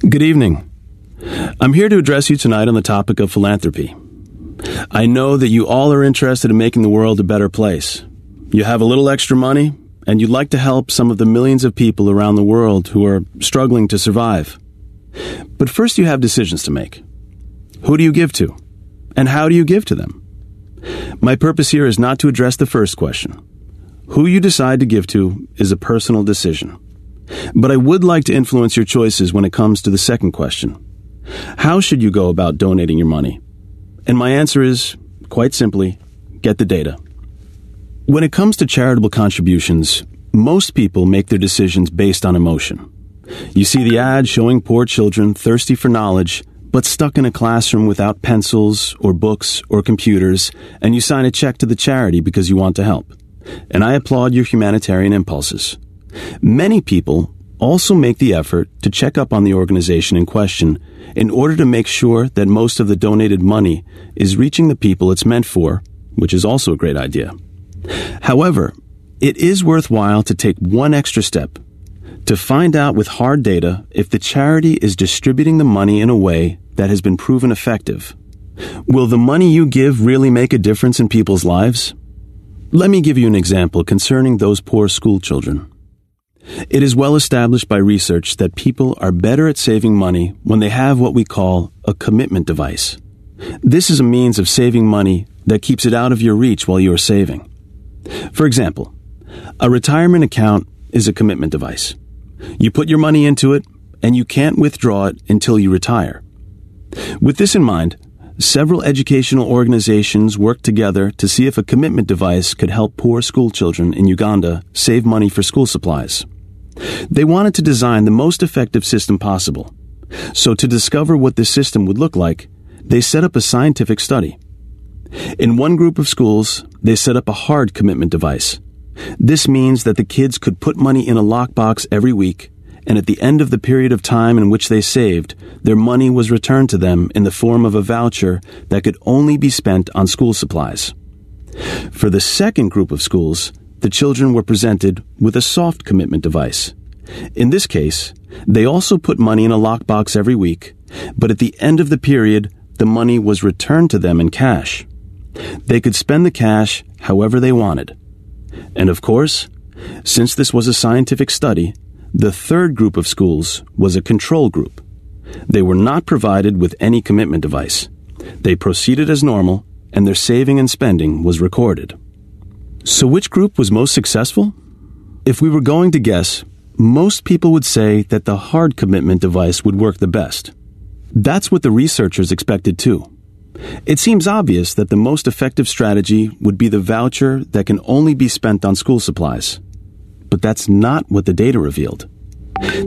Good evening. I'm here to address you tonight on the topic of philanthropy. I know that you all are interested in making the world a better place. You have a little extra money, and you'd like to help some of the millions of people around the world who are struggling to survive. But first, you have decisions to make. Who do you give to? And how do you give to them? My purpose here is not to address the first question. Who you decide to give to is a personal decision. But I would like to influence your choices when it comes to the second question. How should you go about donating your money? And my answer is, quite simply, get the data. When it comes to charitable contributions, most people make their decisions based on emotion. You see the ad showing poor children thirsty for knowledge, but stuck in a classroom without pencils or books or computers, and you sign a check to the charity because you want to help. And I applaud your humanitarian impulses. Many people also make the effort to check up on the organization in question in order to make sure that most of the donated money is reaching the people it's meant for, which is also a great idea. However, it is worthwhile to take one extra step to find out with hard data if the charity is distributing the money in a way that has been proven effective. Will the money you give really make a difference in people's lives? Let me give you an example concerning those poor school children. It is well established by research that people are better at saving money when they have what we call a commitment device. This is a means of saving money that keeps it out of your reach while you are saving. For example, a retirement account is a commitment device. You put your money into it, and you can't withdraw it until you retire. With this in mind, several educational organizations worked together to see if a commitment device could help poor school children in Uganda save money for school supplies. They wanted to design the most effective system possible. So, to discover what this system would look like, they set up a scientific study. In one group of schools, they set up a hard commitment device. This means that the kids could put money in a lockbox every week, and at the end of the period of time in which they saved, their money was returned to them in the form of a voucher that could only be spent on school supplies. For the second group of schools, the children were presented with a soft commitment device. In this case, they also put money in a lockbox every week, but at the end of the period, the money was returned to them in cash. They could spend the cash however they wanted. And of course, since this was a scientific study, the third group of schools was a control group. They were not provided with any commitment device. They proceeded as normal, and their saving and spending was recorded. So, which group was most successful? If we were going to guess, most people would say that the hard commitment device would work the best. That's what the researchers expected too. It seems obvious that the most effective strategy would be the voucher that can only be spent on school supplies. But that's not what the data revealed.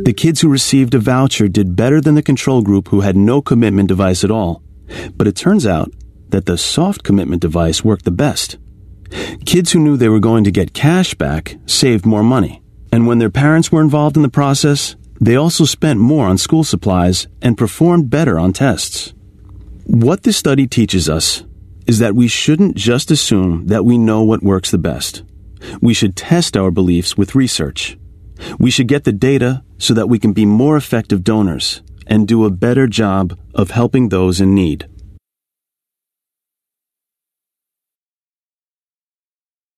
The kids who received a voucher did better than the control group who had no commitment device at all. But it turns out that the soft commitment device worked the best. Kids who knew they were going to get cash back saved more money. And when their parents were involved in the process, they also spent more on school supplies and performed better on tests. What this study teaches us is that we shouldn't just assume that we know what works the best. We should test our beliefs with research. We should get the data so that we can be more effective donors and do a better job of helping those in need.